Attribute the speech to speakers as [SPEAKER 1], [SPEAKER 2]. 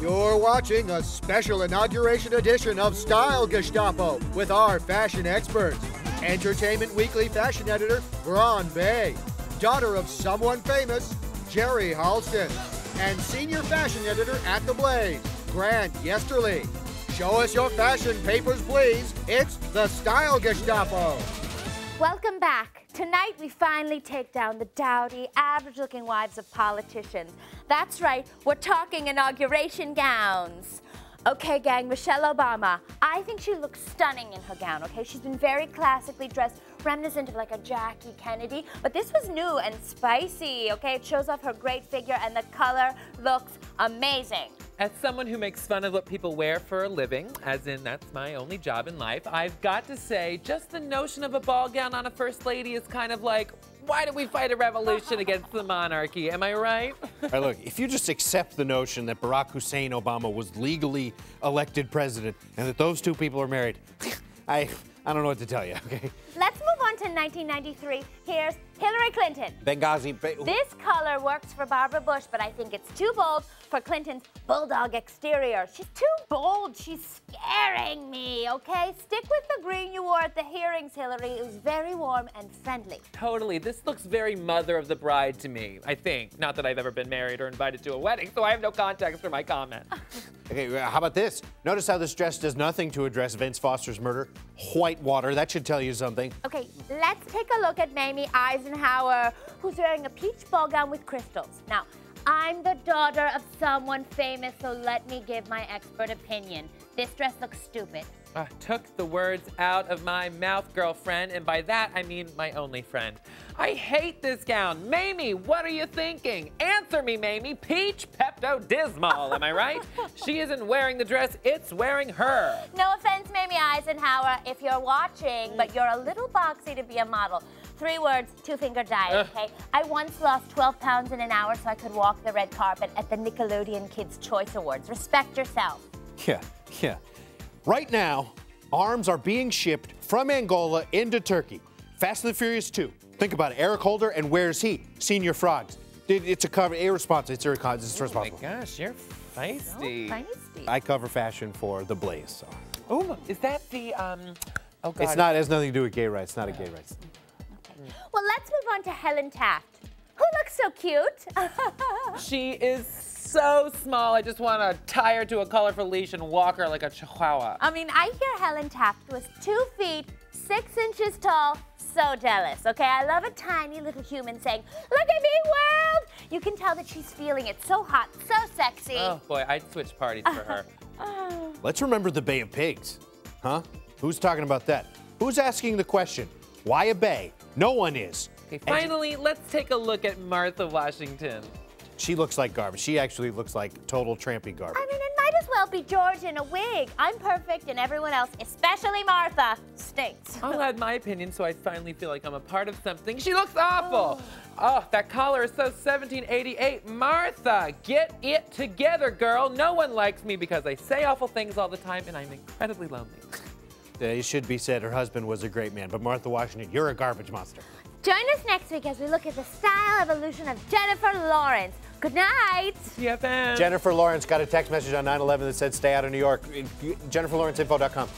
[SPEAKER 1] You're watching a special inauguration edition of Style Gestapo with our fashion experts. Entertainment Weekly fashion editor Braun Bay, daughter of someone famous, Jerry Halston, and senior fashion editor at The Blaze, Grant Yesterly. Show us your fashion papers, please. It's the Style Gestapo.
[SPEAKER 2] Welcome back. Tonight we finally take down the dowdy, average-looking wives of politicians. That's right, we're talking inauguration gowns. Okay, gang, Michelle Obama. I think she looks stunning in her gown, okay? She's been very classically dressed, reminiscent of like a Jackie Kennedy, but this was new and spicy, okay? It shows off her great figure and the color looks amazing.
[SPEAKER 3] As someone who makes fun of what people wear for a living, as in that's my only job in life, I've got to say, just the notion of a ball gown on a first lady is kind of like, why do we fight a revolution against the monarchy? Am I right?
[SPEAKER 4] All right, look, if you just accept the notion that Barack Hussein Obama was legally elected president and that those two people are married, I, I don't know what to tell you, okay?
[SPEAKER 2] Let's move on to 1993. Here's Hillary Clinton.
[SPEAKER 4] Benghazi.
[SPEAKER 2] This color works for Barbara Bush, but I think it's too bold for Clinton's bulldog exterior. She's too bold. She's scaring me, okay? Stick with the green you wore at the hearings, Hillary. It was very warm and friendly.
[SPEAKER 3] Totally. This looks very mother of the bride to me, I think. Not that I've ever been married or invited to a wedding, so I have no context for my comment.
[SPEAKER 4] okay, how about this? Notice how this dress does nothing to address Vince Foster's murder. Whitewater, that should tell you something.
[SPEAKER 2] Okay, let's take a look at Mamie Eisenhower, who's wearing a peach ball gown with crystals. Now, I'm the daughter of someone famous, so let me give my expert opinion. This dress looks stupid.
[SPEAKER 3] Uh, took the words out of my mouth, girlfriend, and by that I mean my only friend. I hate this gown. Mamie, what are you thinking? Answer me, Mamie. Peach Pepto-Dismal, am I right? she isn't wearing the dress, it's wearing her.
[SPEAKER 2] No offense, Mamie Eisenhower, if you're watching, but you're a little boxy to be a model. Three words, two-finger diet, okay? I once lost 12 pounds in an hour so I could walk the red carpet at the Nickelodeon Kids' Choice Awards. Respect yourself.
[SPEAKER 4] Yeah, yeah. Right now, arms are being shipped from Angola into Turkey. Fast and the Furious 2. Think about it. Eric Holder and Where's He? Senior Frogs. It's a cover, irresponsible. It's, irresponsible. it's responsible.
[SPEAKER 3] Oh my gosh, you're feisty.
[SPEAKER 2] So feisty.
[SPEAKER 4] I cover fashion for The Blaze. So.
[SPEAKER 3] Oh, is that the, um, oh God.
[SPEAKER 4] It's not, it has nothing to do with gay rights. It's not a gay rights.
[SPEAKER 2] Well, let's move on to Helen Taft, who looks so cute.
[SPEAKER 3] she is so small. I just want to tie her to a colorful leash and walk her like a chihuahua.
[SPEAKER 2] I mean, I hear Helen Taft was two feet, six inches tall. So jealous, okay? I love a tiny little human saying, look at me, world! You can tell that she's feeling it. So hot, so sexy.
[SPEAKER 3] Oh, boy, I'd switch parties for her.
[SPEAKER 4] Let's remember the Bay of Pigs. Huh? Who's talking about that? Who's asking the question? Why a bay? No one is.
[SPEAKER 3] Okay, finally, let's take a look at Martha Washington.
[SPEAKER 4] She looks like garbage. She actually looks like total trampy garbage.
[SPEAKER 2] I mean, it might as well be George in a wig. I'm perfect, and everyone else, especially Martha, stinks.
[SPEAKER 3] I'll add my opinion so I finally feel like I'm a part of something. She looks awful. Oh, oh that collar is so 1788. Martha, get it together, girl. No one likes me because I say awful things all the time, and I'm incredibly lonely.
[SPEAKER 4] It should be said her husband was a great man, but Martha Washington, you're a garbage monster.
[SPEAKER 2] Join us next week as we look at the style evolution of Jennifer Lawrence. Good night.
[SPEAKER 3] TFN.
[SPEAKER 4] Jennifer Lawrence got a text message on 9-11 that said stay out of New York. JenniferLawrenceInfo.com.